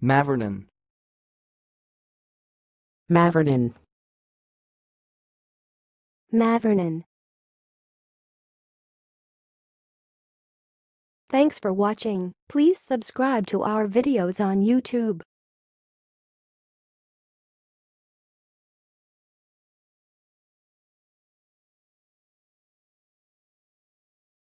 Mavernon. Mavernon. Mavernon. Thanks for watching. Please subscribe to our videos on YouTube.